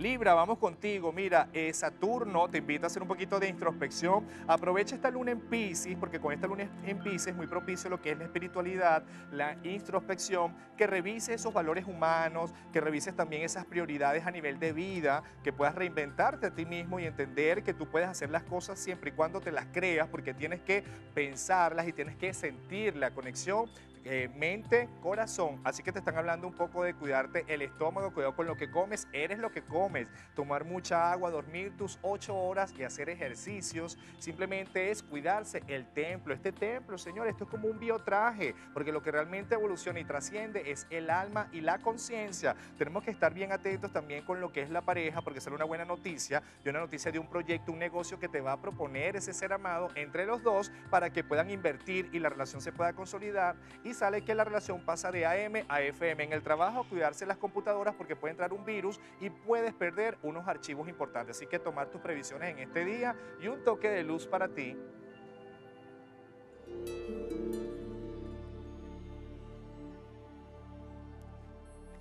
Libra, vamos contigo. Mira, eh, Saturno te invita a hacer un poquito de introspección. Aprovecha esta luna en Pisces, porque con esta luna en Pisces es muy propicio lo que es la espiritualidad, la introspección, que revises esos valores humanos, que revises también esas prioridades a nivel de vida, que puedas reinventarte a ti mismo y entender que tú puedes hacer las cosas siempre y cuando te las creas, porque tienes que pensarlas y tienes que sentir la conexión eh, mente, corazón. Así que te están hablando un poco de cuidarte el estómago, cuidado con lo que comes, eres lo que comes. Tomar mucha agua, dormir tus ocho horas y hacer ejercicios. Simplemente es cuidarse el templo. Este templo, señor, esto es como un biotraje, porque lo que realmente evoluciona y trasciende es el alma y la conciencia. Tenemos que estar bien atentos también con lo que es la pareja, porque sale una buena noticia y una noticia de un proyecto, un negocio que te va a proponer ese ser amado entre los dos para que puedan invertir y la relación se pueda consolidar sale que la relación pasa de AM a FM. En el trabajo, cuidarse las computadoras porque puede entrar un virus y puedes perder unos archivos importantes. Así que tomar tus previsiones en este día y un toque de luz para ti.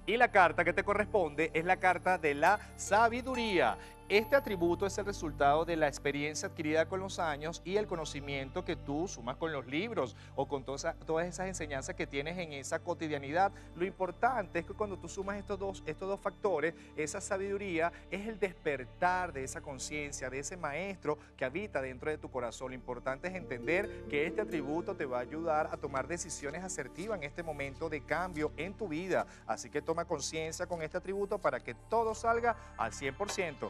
Y la carta que te corresponde es la carta de la sabiduría. Este atributo es el resultado de la experiencia adquirida con los años y el conocimiento que tú sumas con los libros o con todas esas, enseñanzas que tienes en esa cotidianidad. Lo importante es que cuando tú sumas estos dos, estos dos factores, esa sabiduría es el despertar de esa conciencia, de ese maestro que habita dentro de tu corazón. Lo importante es entender que este atributo te va a ayudar a tomar decisiones asertivas en este momento de cambio en tu vida. Así que toma conciencia con este atributo para que todo salga al 100%.